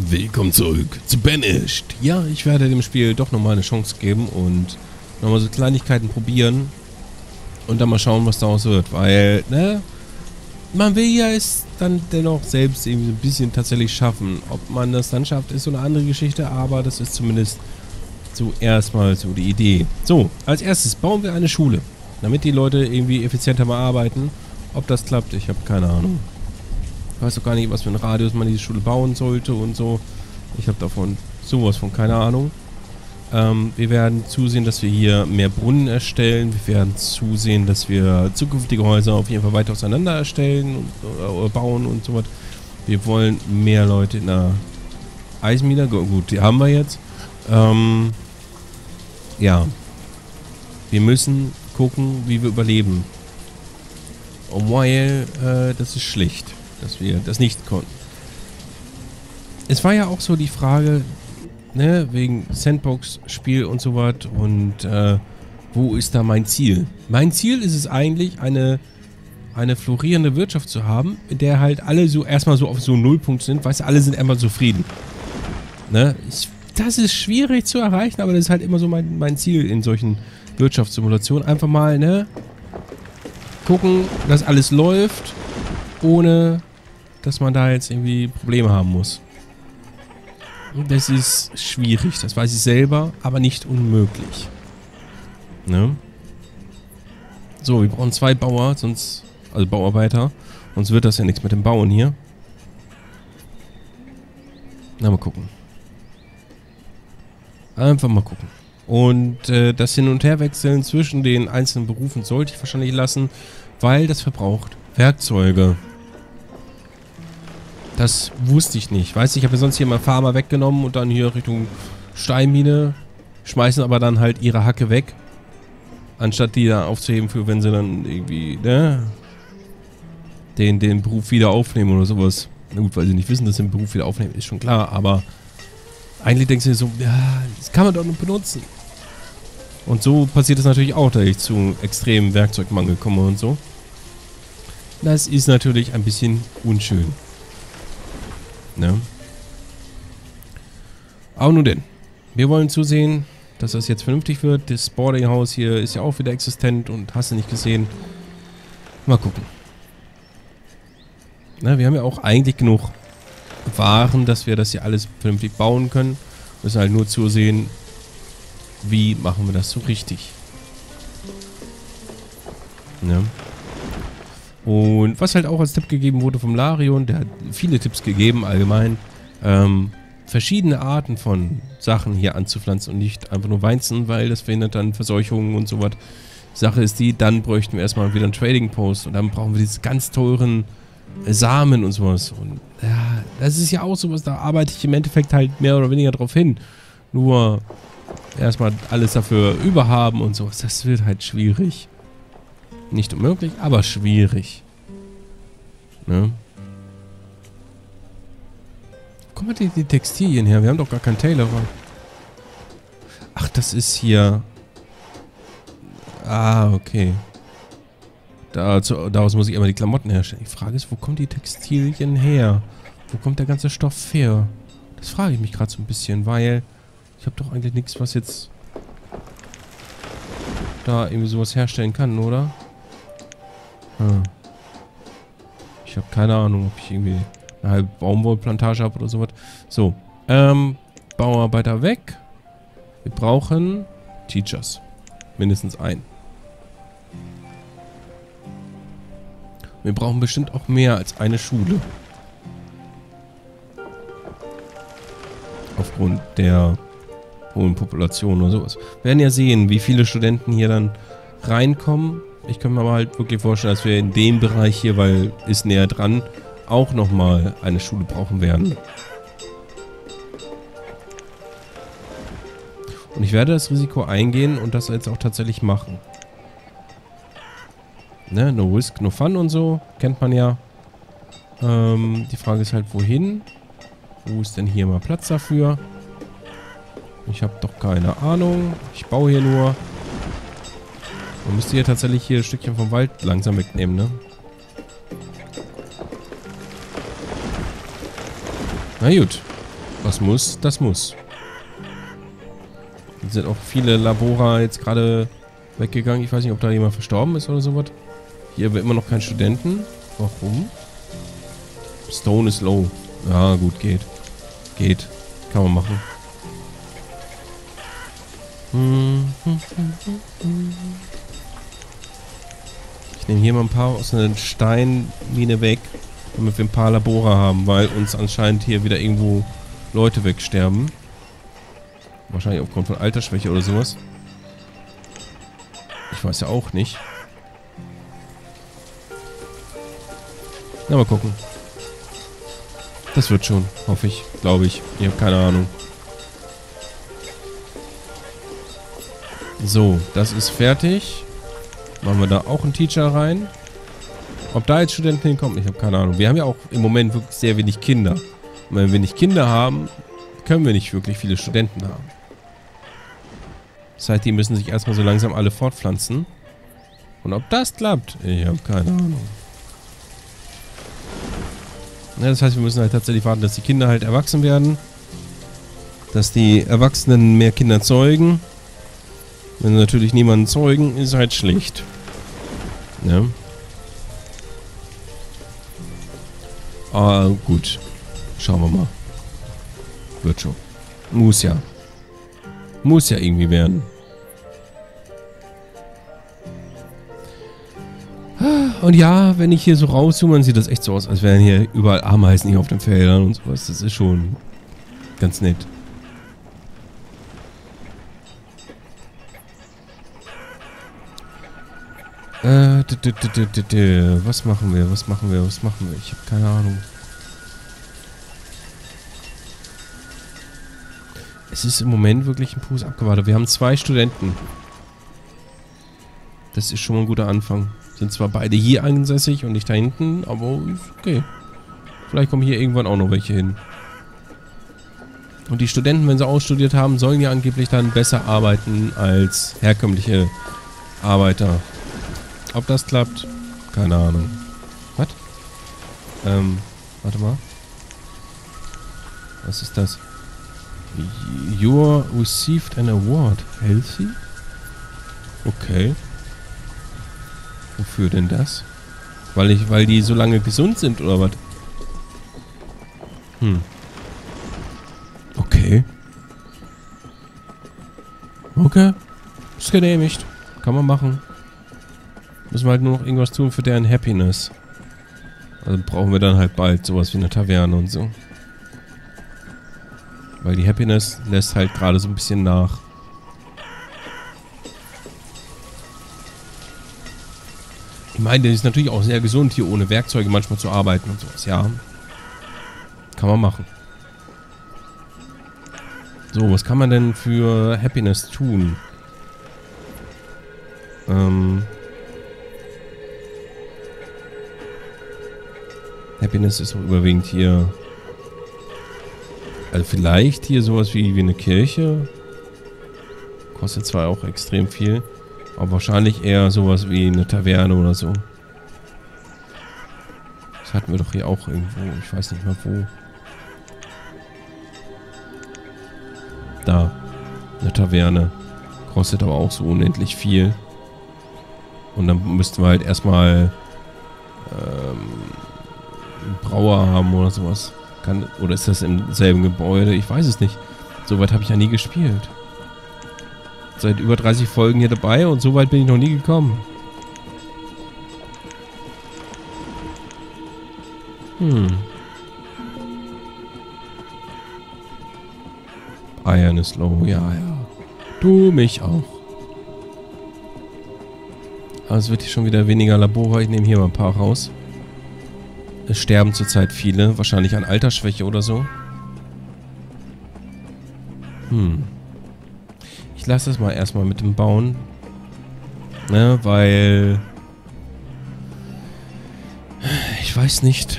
Willkommen zurück zu Banished. Ja, ich werde dem Spiel doch nochmal eine Chance geben und nochmal so Kleinigkeiten probieren und dann mal schauen, was daraus wird, weil, ne, man will ja es dann dennoch selbst irgendwie so ein bisschen tatsächlich schaffen. Ob man das dann schafft, ist so eine andere Geschichte, aber das ist zumindest so erstmal so die Idee. So, als erstes bauen wir eine Schule, damit die Leute irgendwie effizienter mal arbeiten. Ob das klappt, ich habe keine Ahnung. Ich weiß auch gar nicht, was für einen Radius man diese Schule bauen sollte und so. Ich habe davon sowas von keine Ahnung. Ähm, wir werden zusehen, dass wir hier mehr Brunnen erstellen. Wir werden zusehen, dass wir zukünftige Häuser auf jeden Fall weiter auseinander erstellen und, oder bauen und so was. Wir wollen mehr Leute in der Eisenmine. Gut, die haben wir jetzt. Ähm, ja. Wir müssen gucken, wie wir überleben. Weil äh, das ist schlicht dass wir das nicht konnten. Es war ja auch so die Frage, ne, wegen Sandbox-Spiel und so was und äh, wo ist da mein Ziel? Mein Ziel ist es eigentlich, eine, eine florierende Wirtschaft zu haben, in der halt alle so erstmal so auf so Nullpunkt sind, du, alle sind immer zufrieden. Ne? Ich, das ist schwierig zu erreichen, aber das ist halt immer so mein, mein Ziel in solchen Wirtschaftssimulationen. Einfach mal, ne, gucken, dass alles läuft, ohne dass man da jetzt irgendwie Probleme haben muss. Das ist schwierig, das weiß ich selber, aber nicht unmöglich. Ne? So, wir brauchen zwei Bauer, sonst, also Bauarbeiter, sonst wird das ja nichts mit dem Bauen hier. Na, mal gucken. Einfach mal gucken. Und äh, das Hin- und Herwechseln zwischen den einzelnen Berufen sollte ich wahrscheinlich lassen, weil das verbraucht Werkzeuge. Das wusste ich nicht. Weißt du, ich habe ja sonst hier mal Farmer weggenommen und dann hier Richtung Steinmine. Schmeißen aber dann halt ihre Hacke weg. Anstatt die da aufzuheben für, wenn sie dann irgendwie, ne? Den, den Beruf wieder aufnehmen oder sowas. Na gut, weil sie nicht wissen, dass sie den Beruf wieder aufnehmen, ist schon klar, aber eigentlich denkst du dir so, ja, das kann man doch nur benutzen. Und so passiert es natürlich auch, dass ich zu extremen Werkzeugmangel komme und so. Das ist natürlich ein bisschen unschön. Ne? Aber nun denn. Wir wollen zusehen, dass das jetzt vernünftig wird. Das Boardinghaus hier ist ja auch wieder existent und hast du nicht gesehen. Mal gucken. Na, wir haben ja auch eigentlich genug Waren, dass wir das hier alles vernünftig bauen können. Müssen halt nur zusehen, wie machen wir das so richtig. Ne? Und was halt auch als Tipp gegeben wurde vom Larion, der hat viele Tipps gegeben allgemein, ähm, verschiedene Arten von Sachen hier anzupflanzen und nicht einfach nur Weinzen, weil das verhindert dann Verseuchungen und sowas. Sache ist die, dann bräuchten wir erstmal wieder einen Trading Post und dann brauchen wir diese ganz teuren Samen und sowas. Und ja, das ist ja auch sowas, da arbeite ich im Endeffekt halt mehr oder weniger drauf hin. Nur erstmal alles dafür überhaben und sowas. Das wird halt schwierig. Nicht unmöglich, aber schwierig. Ne? Guck mal die, die Textilien her. Wir haben doch gar keinen Tailor. Ach, das ist hier... Ah, okay. Dazu, daraus muss ich immer die Klamotten herstellen. Die Frage ist, wo kommen die Textilien her? Wo kommt der ganze Stoff her? Das frage ich mich gerade so ein bisschen, weil ich habe doch eigentlich nichts, was jetzt da irgendwie sowas herstellen kann, oder? Hm. Ich habe keine Ahnung, ob ich irgendwie eine halbe Baumwollplantage habe oder sowas. So, ähm, Bauarbeiter weg. Wir brauchen Teachers. Mindestens ein. Wir brauchen bestimmt auch mehr als eine Schule. Aufgrund der hohen Population oder sowas. Wir werden ja sehen, wie viele Studenten hier dann reinkommen ich kann mir aber halt wirklich vorstellen, dass wir in dem Bereich hier, weil ist näher dran, auch nochmal eine Schule brauchen werden. Und ich werde das Risiko eingehen und das jetzt auch tatsächlich machen. Ne, no risk, no fun und so, kennt man ja. Ähm, die Frage ist halt, wohin? Wo ist denn hier mal Platz dafür? Ich habe doch keine Ahnung. Ich baue hier nur. Man müsste hier tatsächlich hier ein Stückchen vom Wald langsam wegnehmen, ne? Na gut. Was muss, das muss. Hier sind auch viele Labora jetzt gerade weggegangen. Ich weiß nicht, ob da jemand verstorben ist oder sowas. Hier haben wir immer noch keinen Studenten. Warum? Stone ist low. Ja, gut, geht. Geht. Kann man machen. Ich nehme hier mal ein paar aus einer Steinmine weg, damit wir ein paar Labore haben, weil uns anscheinend hier wieder irgendwo Leute wegsterben. Wahrscheinlich aufgrund von Altersschwäche oder sowas. Ich weiß ja auch nicht. Na, mal gucken. Das wird schon, hoffe ich, glaube ich. Ich habe keine Ahnung. So, das ist fertig. Machen wir da auch einen Teacher rein. Ob da jetzt Studenten hinkommen, ich habe keine Ahnung. Wir haben ja auch im Moment wirklich sehr wenig Kinder. Und wenn wir nicht Kinder haben, können wir nicht wirklich viele Studenten haben. Das heißt, die müssen sich erstmal so langsam alle fortpflanzen. Und ob das klappt, ich habe keine Ahnung. Ja, das heißt, wir müssen halt tatsächlich warten, dass die Kinder halt erwachsen werden. Dass die Erwachsenen mehr Kinder zeugen. Wenn natürlich niemanden zeugen, ist halt schlecht. Ja. Ah, gut. Schauen wir mal. Wird schon. Muss ja. Muss ja irgendwie werden. Und ja, wenn ich hier so rauszoome, dann sieht das echt so aus, als wären hier überall Ameisen hier auf den Feldern und sowas. Das ist schon ganz nett. Äh, was machen wir? Was machen wir? Was machen wir? Ich habe keine Ahnung. Es ist im Moment wirklich ein Pus abgewartet. Wir haben zwei Studenten. Das ist schon mal ein guter Anfang. Sind zwar beide hier ansässig und nicht da hinten, aber ist okay. Vielleicht kommen hier irgendwann auch noch welche hin. Und die Studenten, wenn sie ausstudiert haben, sollen ja angeblich dann besser arbeiten als herkömmliche Arbeiter. Ob das klappt? Keine Ahnung. Was? Ähm, warte mal. Was ist das? You received an award. Healthy? Okay. Wofür denn das? Weil ich, weil die so lange gesund sind oder was? Hm. Okay. Okay. Ist genehmigt. Kann man machen. Müssen wir halt nur noch irgendwas tun für deren Happiness. Also brauchen wir dann halt bald sowas wie eine Taverne und so. Weil die Happiness lässt halt gerade so ein bisschen nach. Ich meine, der ist natürlich auch sehr gesund, hier ohne Werkzeuge manchmal zu arbeiten und sowas. Ja. Kann man machen. So, was kann man denn für Happiness tun? Ähm... Happiness ist auch überwiegend hier. Also vielleicht hier sowas wie, wie eine Kirche. Kostet zwar auch extrem viel. Aber wahrscheinlich eher sowas wie eine Taverne oder so. Das hatten wir doch hier auch irgendwo. Ich weiß nicht mal wo. Da. Eine Taverne. Kostet aber auch so unendlich viel. Und dann müssten wir halt erstmal Brauer haben oder sowas. Kann, oder ist das im selben Gebäude? Ich weiß es nicht. Soweit habe ich ja nie gespielt seit über 30 Folgen hier dabei und so weit bin ich noch nie gekommen. Hm. Iron ist low, ja, ja. Du mich auch. Aber es wird hier schon wieder weniger Labore. Ich nehme hier mal ein paar raus. Es sterben zurzeit viele. Wahrscheinlich an Altersschwäche oder so. Hm lasse es mal erstmal mit dem Bauen. Ne, weil... Ich weiß nicht,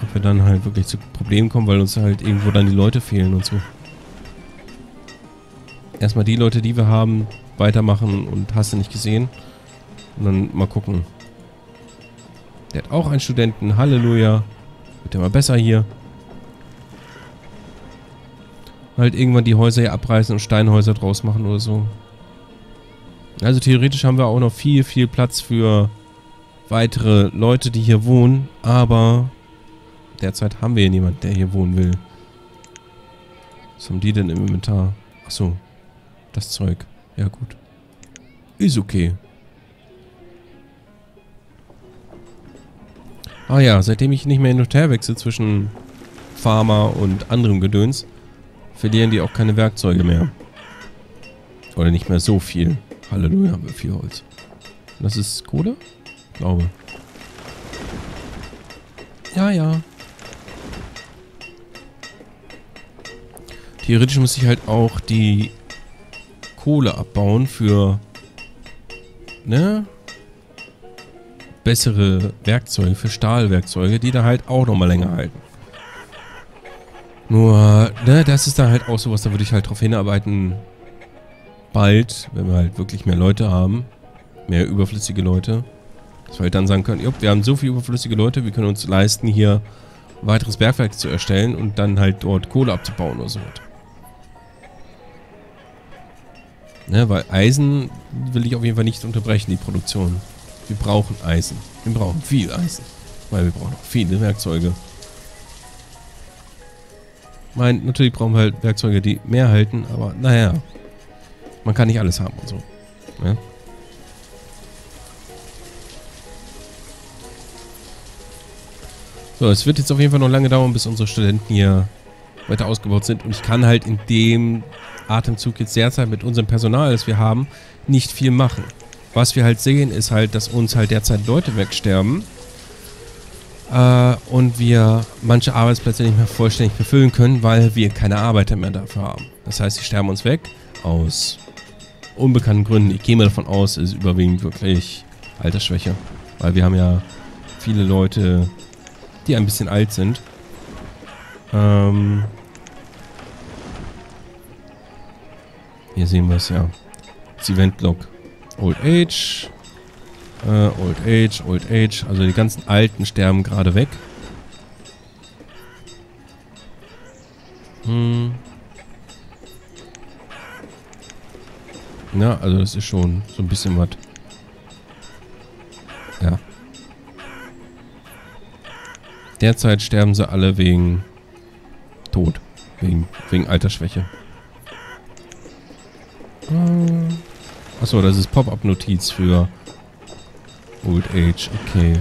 ob wir dann halt wirklich zu Problemen kommen, weil uns halt irgendwo dann die Leute fehlen und so. Erstmal die Leute, die wir haben, weitermachen und hast du nicht gesehen. Und dann mal gucken. Der hat auch einen Studenten. Halleluja. Wird ja mal besser hier. Halt irgendwann die Häuser hier abreißen und Steinhäuser draus machen oder so. Also theoretisch haben wir auch noch viel, viel Platz für weitere Leute, die hier wohnen. Aber derzeit haben wir hier niemanden, der hier wohnen will. Was haben die denn im Inventar? Achso, das Zeug. Ja gut. Ist okay. Ah ja, seitdem ich nicht mehr hin und her wechsle zwischen Farmer und anderem Gedöns, verlieren die auch keine Werkzeuge mehr. Oder nicht mehr so viel. Halleluja, haben wir viel Holz. Das ist Kohle? Glaube. Ja, ja. Theoretisch muss ich halt auch die Kohle abbauen für ne bessere Werkzeuge, für Stahlwerkzeuge, die da halt auch nochmal länger halten. Nur, ne, das ist dann halt auch sowas, da würde ich halt drauf hinarbeiten, bald, wenn wir halt wirklich mehr Leute haben, mehr überflüssige Leute, dass wir halt dann sagen können, wir haben so viele überflüssige Leute, wir können uns leisten, hier weiteres Bergwerk zu erstellen und dann halt dort Kohle abzubauen oder so. Ne, weil Eisen will ich auf jeden Fall nicht unterbrechen, die Produktion. Wir brauchen Eisen. Wir brauchen viel Eisen. Weil wir brauchen auch viele Werkzeuge. Mein, natürlich brauchen wir halt Werkzeuge, die mehr halten, aber naja. Man kann nicht alles haben und so. Ja? So, es wird jetzt auf jeden Fall noch lange dauern, bis unsere Studenten hier weiter ausgebaut sind. Und ich kann halt in dem Atemzug jetzt derzeit mit unserem Personal, das wir haben, nicht viel machen. Was wir halt sehen, ist halt, dass uns halt derzeit Leute wegsterben. Äh, und wir manche Arbeitsplätze nicht mehr vollständig befüllen können, weil wir keine Arbeiter mehr dafür haben. Das heißt, sie sterben uns weg aus unbekannten Gründen. Ich gehe mal davon aus, es ist überwiegend wirklich Altersschwäche. Weil wir haben ja viele Leute, die ein bisschen alt sind. Ähm Hier sehen wir es ja. Das Event-Block. Old Age. Äh, Old Age, Old Age. Also die ganzen Alten sterben gerade weg. Hm. Ja, also das ist schon so ein bisschen was. Ja. Derzeit sterben sie alle wegen Tod. Wegen, wegen Altersschwäche. Äh. Achso, das ist Pop-Up-Notiz für Old Age. Okay.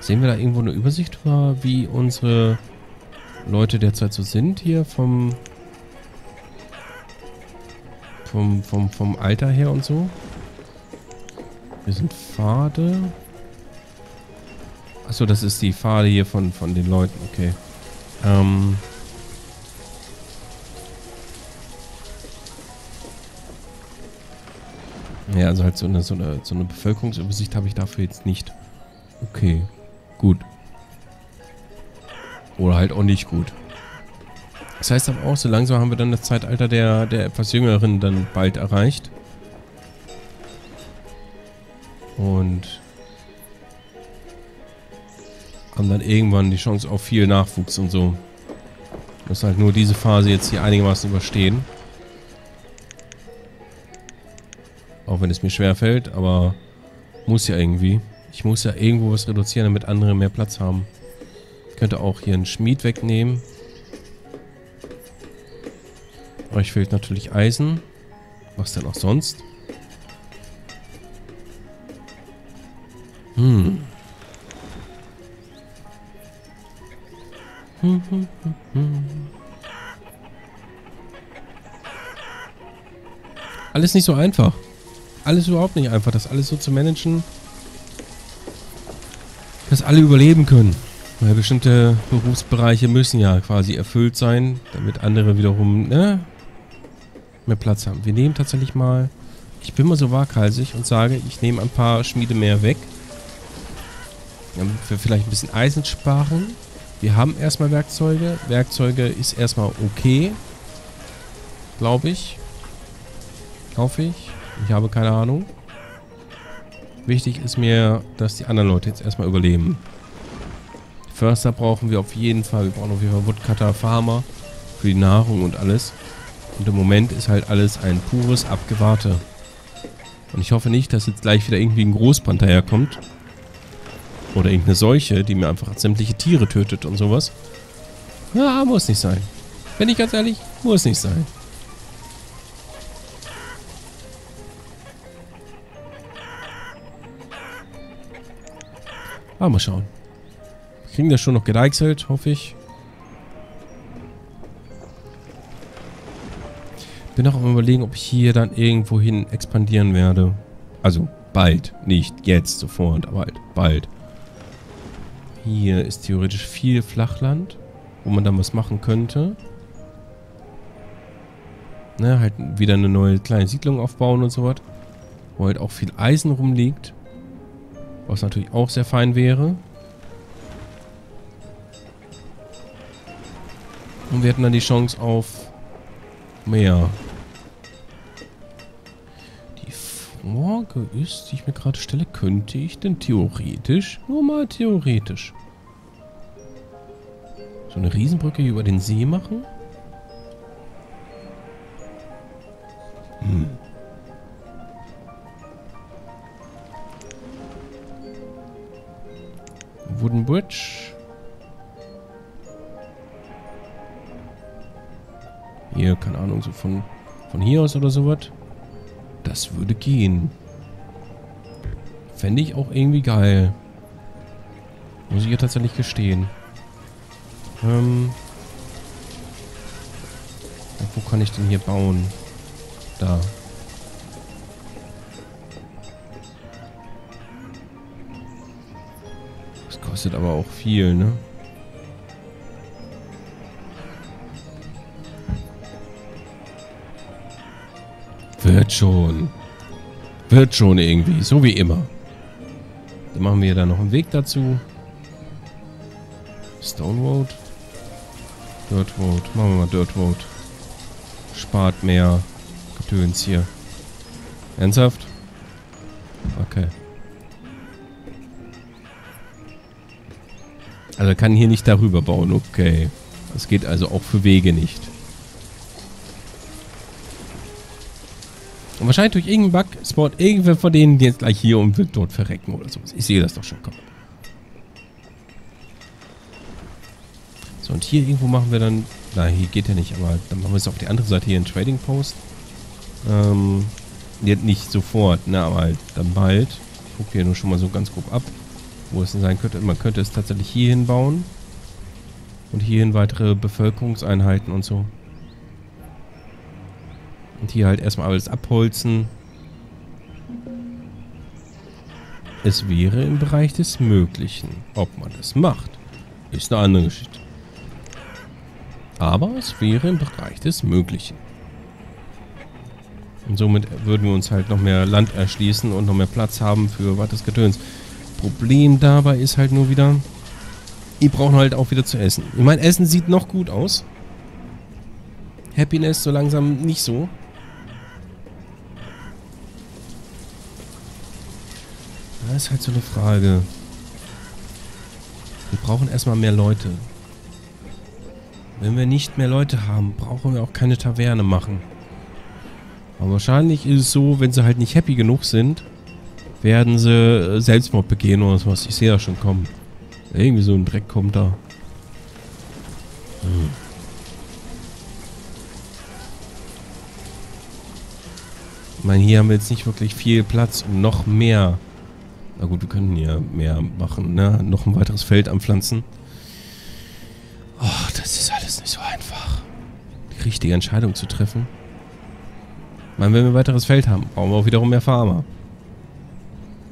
Sehen wir da irgendwo eine Übersicht, wie unsere Leute derzeit so sind hier vom vom, vom, vom Alter her und so? Wir sind Pfade. Achso, das ist die Pfade hier von, von den Leuten. Okay. Ähm... Ja, also halt so eine, so eine, so eine Bevölkerungsübersicht habe ich dafür jetzt nicht. Okay, gut. Oder halt auch nicht gut. Das heißt aber auch, so langsam haben wir dann das Zeitalter der, der etwas Jüngeren dann bald erreicht. Und haben dann irgendwann die Chance auf viel Nachwuchs und so. Muss halt nur diese Phase jetzt hier einigermaßen überstehen. Auch wenn es mir schwer fällt, aber muss ja irgendwie. Ich muss ja irgendwo was reduzieren, damit andere mehr Platz haben. Ich könnte auch hier einen Schmied wegnehmen. Euch fehlt natürlich Eisen. Was denn auch sonst? Hm. Hm, hm, hm, hm. Alles nicht so einfach alles überhaupt nicht einfach, das alles so zu managen, dass alle überleben können. Weil bestimmte Berufsbereiche müssen ja quasi erfüllt sein, damit andere wiederum ne, mehr Platz haben. Wir nehmen tatsächlich mal, ich bin mal so waghalsig und sage, ich nehme ein paar Schmiede mehr weg. Damit wir vielleicht ein bisschen Eisen sparen. Wir haben erstmal Werkzeuge. Werkzeuge ist erstmal okay. Glaube ich. Hoffe ich. Ich habe keine Ahnung. Wichtig ist mir, dass die anderen Leute jetzt erstmal überleben. Förster brauchen wir auf jeden Fall. Wir brauchen auf jeden Fall Woodcutter, Farmer für die Nahrung und alles. Und im Moment ist halt alles ein pures Abgewarte. Und ich hoffe nicht, dass jetzt gleich wieder irgendwie ein Großbrand daherkommt. Oder irgendeine Seuche, die mir einfach sämtliche Tiere tötet und sowas. Ja, muss nicht sein. Bin ich ganz ehrlich, muss nicht sein. Aber mal schauen. Kriegen das schon noch gedeichselt, hoffe ich. Bin auch am überlegen, ob ich hier dann irgendwo hin expandieren werde. Also bald, nicht jetzt sofort, aber halt bald. Hier ist theoretisch viel Flachland, wo man dann was machen könnte. Ne, halt wieder eine neue kleine Siedlung aufbauen und so was. Wo halt auch viel Eisen rumliegt. Was natürlich auch sehr fein wäre. Und wir hätten dann die Chance auf mehr. Die Frage ist, die ich mir gerade stelle, könnte ich denn theoretisch, nur mal theoretisch, so eine Riesenbrücke hier über den See machen? Wooden Bridge. Hier, keine Ahnung, so von, von hier aus oder sowas. Das würde gehen. Fände ich auch irgendwie geil. Muss ich ja tatsächlich gestehen. Ähm. Wo kann ich denn hier bauen? Da. Das kostet aber auch viel, ne? Wird schon. Wird schon irgendwie. So wie immer. Dann machen wir da noch einen Weg dazu. Stone Road. Dirt Road. Machen wir mal Dirt Road. Spart mehr Gedöns hier. Ernsthaft? Okay. Also kann hier nicht darüber bauen. Okay. Das geht also auch für Wege nicht. Und wahrscheinlich durch irgendeinen Bug spawnt irgendwer von denen jetzt gleich hier und wird dort verrecken oder sowas. Ich sehe das doch schon kommen. So, und hier irgendwo machen wir dann... Na, hier geht ja nicht, aber dann machen wir es auf die andere Seite hier in Trading Post. Ähm, jetzt nicht sofort, ne, aber halt dann bald. Ich gucke hier nur schon mal so ganz grob ab, wo es denn sein könnte. Man könnte es tatsächlich hier hinbauen. Und hierhin weitere Bevölkerungseinheiten und so. Und hier halt erstmal alles abholzen. Es wäre im Bereich des Möglichen. Ob man das macht, ist eine andere Geschichte. Aber es wäre im Bereich des Möglichen. Und somit würden wir uns halt noch mehr Land erschließen und noch mehr Platz haben für weiteres Gedöns. Problem dabei ist halt nur wieder, die brauchen halt auch wieder zu essen. Ich meine, Essen sieht noch gut aus. Happiness so langsam nicht so. Das ist halt so eine Frage. Wir brauchen erstmal mehr Leute. Wenn wir nicht mehr Leute haben, brauchen wir auch keine Taverne machen. Aber wahrscheinlich ist es so, wenn sie halt nicht happy genug sind, werden sie äh, Selbstmord begehen oder sowas. Ich sehe das schon kommen. Irgendwie so ein Dreck kommt da. Hm. Ich meine, hier haben wir jetzt nicht wirklich viel Platz, um noch mehr na gut, wir können hier mehr machen, ne? Noch ein weiteres Feld anpflanzen. Oh, das ist alles nicht so einfach. Die richtige Entscheidung zu treffen. Ich meine, wenn wir ein weiteres Feld haben, brauchen wir auch wiederum mehr Farmer.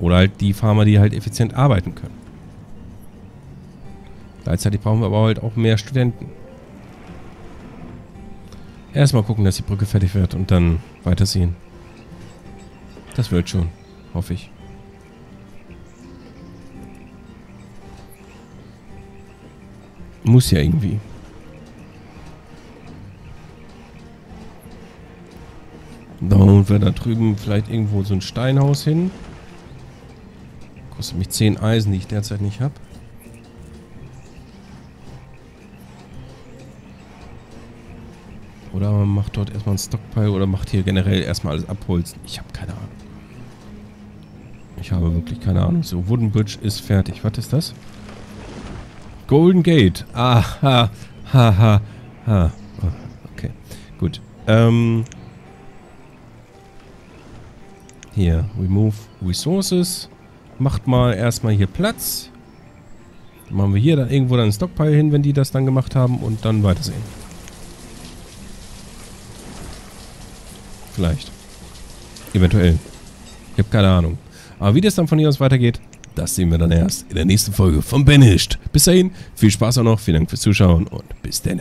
Oder halt die Farmer, die halt effizient arbeiten können. Gleichzeitig brauchen wir aber halt auch mehr Studenten. Erstmal gucken, dass die Brücke fertig wird und dann weitersehen. Das wird schon, hoffe ich. Muss ja irgendwie. Da und wir da drüben vielleicht irgendwo so ein Steinhaus hin. Kostet mich 10 Eisen, die ich derzeit nicht habe. Oder man macht dort erstmal einen Stockpile oder macht hier generell erstmal alles abholzen. Ich habe keine Ahnung. Ich habe wirklich keine Ahnung. So, Wooden Bridge ist fertig. Was ist das? Golden Gate. Aha. Haha. Ha, ha. Okay. Gut. Ähm. Hier. Remove Resources. Macht mal erstmal hier Platz. Machen wir hier dann irgendwo dann ein Stockpile hin, wenn die das dann gemacht haben und dann weitersehen. Vielleicht. Eventuell. Ich habe keine Ahnung. Aber wie das dann von hier aus weitergeht, das sehen wir dann erst in der nächsten Folge von Banished. Bis dahin, viel Spaß auch noch, vielen Dank fürs Zuschauen und bis dann.